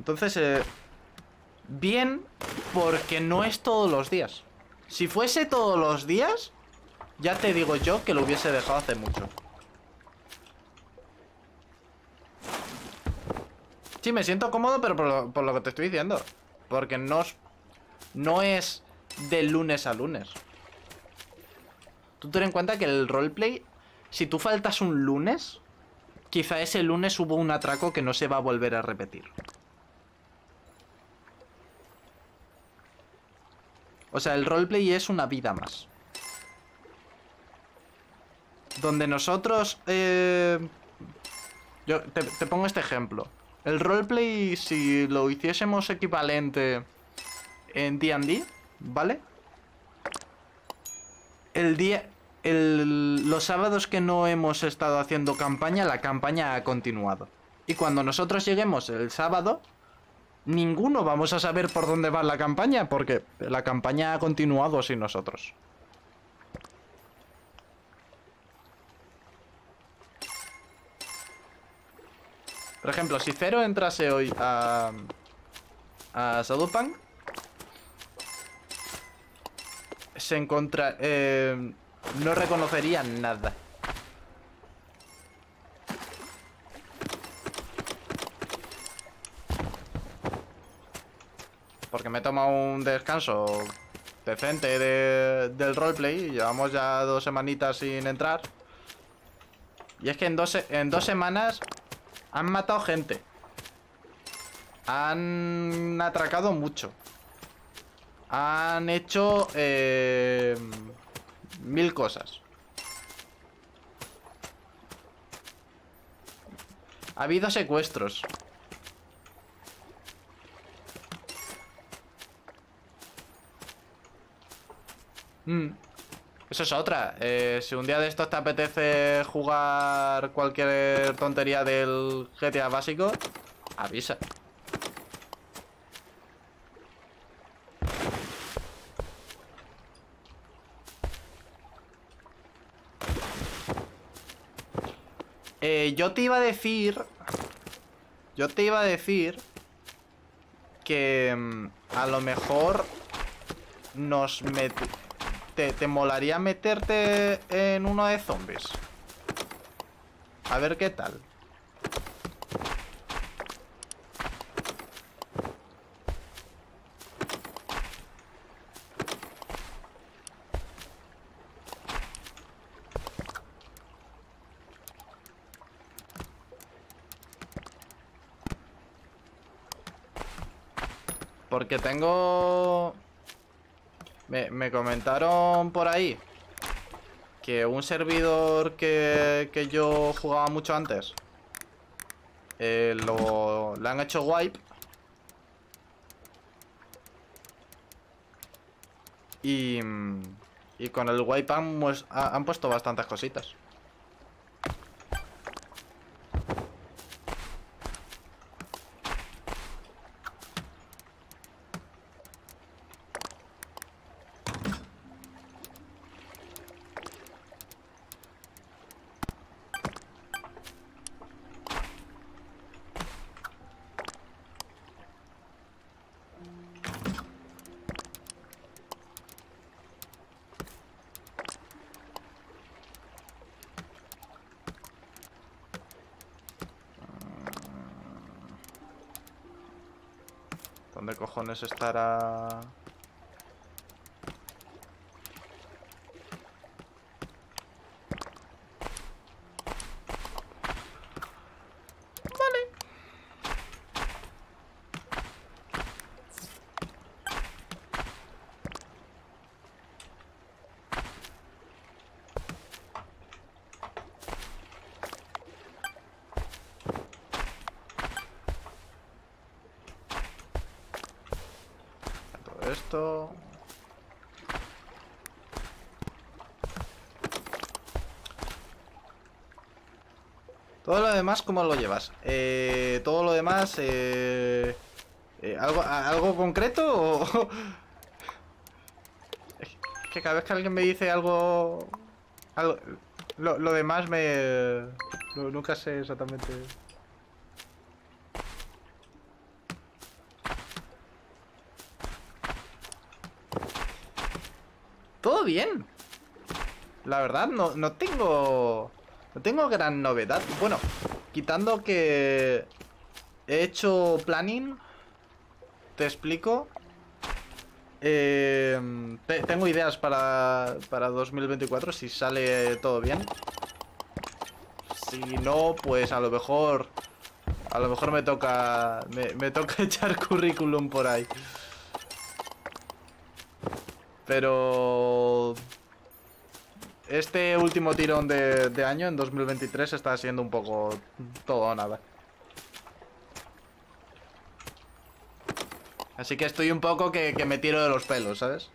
Entonces, eh, bien, porque no es todos los días. Si fuese todos los días, ya te digo yo que lo hubiese dejado hace mucho. Sí, me siento cómodo, pero por lo, que te estoy diciendo. Porque no, no es de lunes a lunes. Tú ten en cuenta que el roleplay, si tú faltas un lunes, quizá ese lunes hubo un atraco que no se va a volver a repetir. O sea, el roleplay es una vida más. Donde nosotros... eh, Yo te, pongo este ejemplo. El roleplay, si lo hiciésemos equivalente en D&D, ¿vale? El día... el- los sábados que no hemos estado haciendo campaña, la campaña ha continuado. Y cuando nosotros lleguemos el sábado, ninguno vamos a saber por dónde va la campaña, porque la campaña ha continuado sin nosotros. Por ejemplo, si Zero entrase hoy a, a Shadowpunk, se encontra... eh, no reconocería nada. Me he tomado un descanso decente de- del roleplay. Llevamos ya dos semanitas sin entrar. Y es que en dos, en dos semanas han matado gente. Han atracado mucho. Han hecho eh, mil cosas. Ha habido secuestros. Mm. Eso es otra. Eh, si un día de estos te apetece jugar cualquier tontería del GTA básico, avisa. Eh, yo te iba a decir... Yo te iba a decir... Que... mm, A lo mejor... Nos meti- te, molaría meterte en uno de zombies. A ver qué tal. Porque tengo... Me, me comentaron por ahí que un servidor que, que yo jugaba mucho antes eh, lo, le han hecho wipe y, mm, y con el wipe han, han puesto bastantes cositas. ¿Dónde cojones estará? Todo esto. Todo lo demás, ¿cómo lo llevas? Eh, todo lo demás, eh, eh, ¿algo, ¿algo concreto o...? Es que cada vez que alguien me dice algo... algo lo, lo demás me... nunca sé exactamente... todo bien. La verdad, no, no tengo... No tengo gran novedad. Bueno, quitando que he hecho planning, te explico. Eh, tengo ideas para, para 2024 si sale todo bien. Si no, pues a lo mejor... A lo mejor me toca... Me, me toca echar currículum por ahí. Pero... Este último tirón de, de, año, en 2023, está siendo un poco todo o nada. Así que estoy un poco que, que me tiro de los pelos, ¿sabes?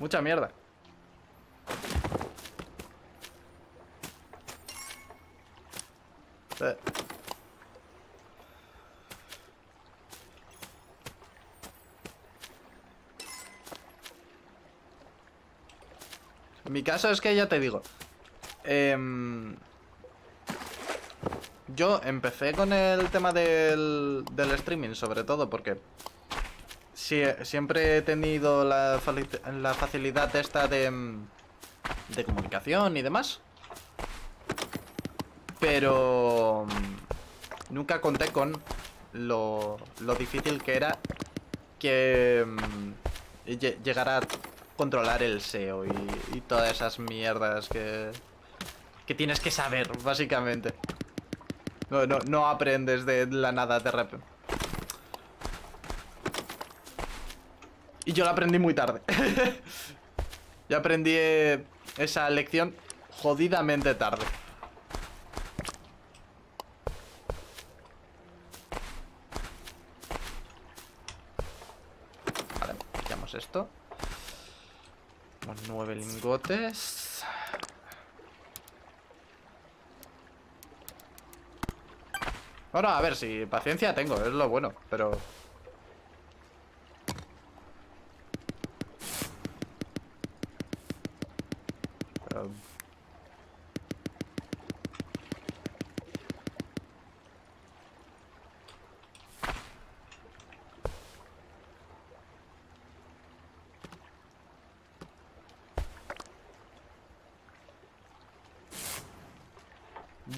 Mucha mierda. Mi caso es que ya te digo. Eh, yo empecé con el tema del, streaming, sobre todo porque si, siempre he tenido la, facilidad esta de, de comunicación y demás. Pero mm, nunca conté con lo, lo difícil que era que mm, llegar a controlar el SEO y, y, todas esas mierdas que, que tienes que saber, básicamente. No, no, no aprendes de la nada de repente. Y yo la aprendí muy tarde. yo aprendí esa lección jodidamente tarde. Vale, esto. Los nueve lingotes. Bueno, a ver, si paciencia tengo, es lo bueno, pero...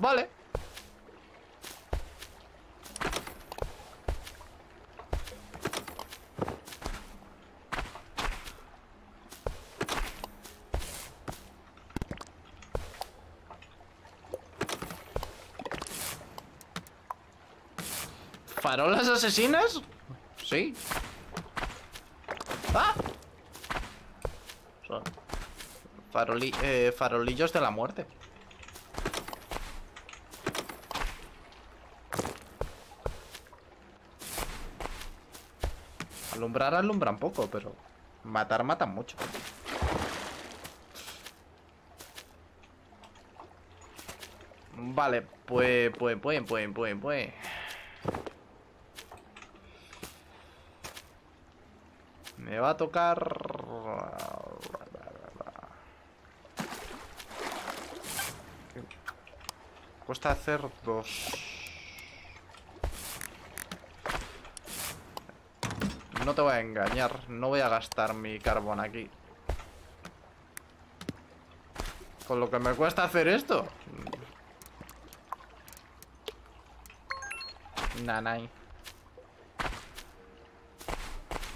Vale. ¿Farolas asesinas? Sí. ¡Ah! Son faroli eh, farolillos de la muerte. Alumbrar alumbran poco, pero matar matan mucho. Vale, pues, pues, pues, pues, pues, pues. Me va a tocar... Cuesta hacer dos... No te voy a engañar, no voy a gastar mi carbón aquí. Con lo que me cuesta hacer esto. Nanay.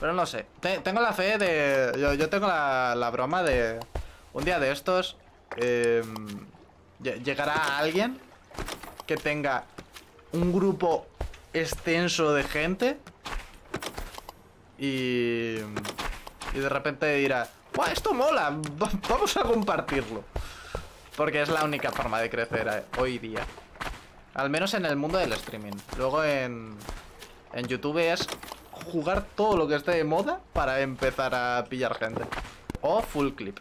Pero no sé. tengo la fe de... Yo, tengo la, broma de... Un día de estos... Em, llegará alguien que tenga un grupo extenso de gente y, y de repente dirá, ¡Buah, esto mola! Vamos a compartirlo. Porque es la única forma de crecer eh, hoy día. Al menos en el mundo del streaming. Luego en, en YouTube es jugar todo lo que esté de moda para empezar a pillar gente. O full clip.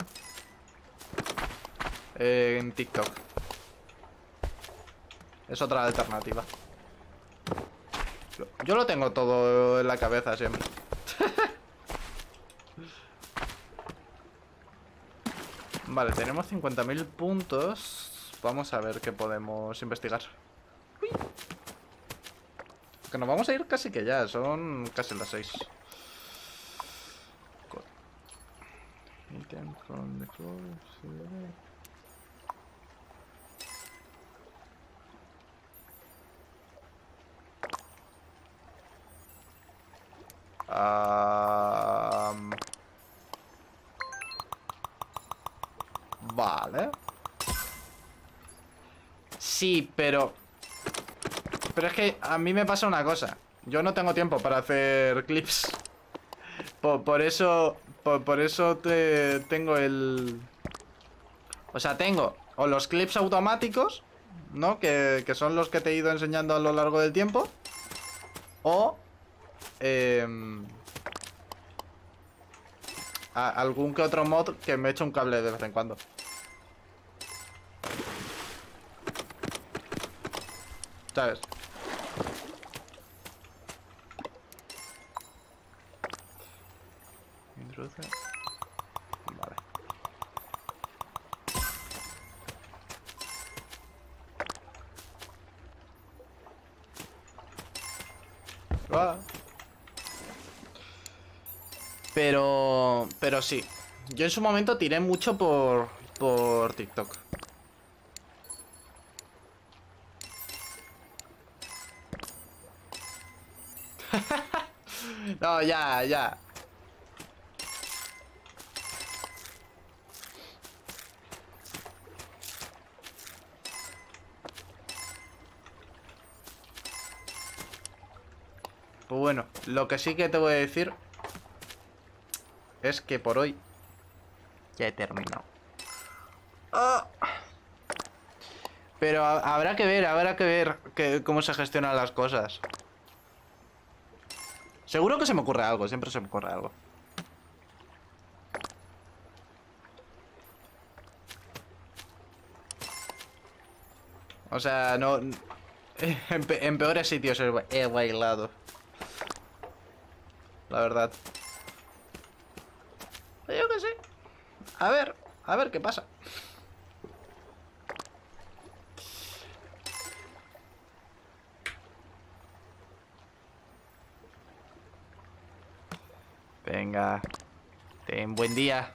en TikTok. Es otra alternativa. Yo lo tengo todo en la cabeza siempre. Vale, tenemos 50.000 puntos. vamos a ver qué podemos investigar. Que nos vamos a ir casi que ya, son casi las 6. Item from the Am, Vale. Sí, pero... Pero es que a mí me pasa una cosa. Yo no tengo tiempo para hacer clips. Por, por eso... Por, por eso te, tengo el... O sea, tengo o los clips automáticos, ¿no? Que, que son los que te he ido enseñando a lo largo del tiempo. O... a- algún que otro mod que me eche un cable de vez en cuando. ¿Sabes? Introduce. Vale. Ah. Pero... Pero sí. Yo en su momento tiré mucho por... Por TikTok. No, ya, ya. Pues bueno, lo que sí que te voy a decir es que por hoy ya he terminado. Ah. Pero ha- habrá que ver, habrá que ver que- cómo se gestionan las cosas. Seguro que se me ocurre algo, siempre se me ocurre algo. O sea, no... En, pe- en peores sitios he bailado. La verdad. Yo qué sé. A ver, a ver qué pasa. Venga. Ten buen día.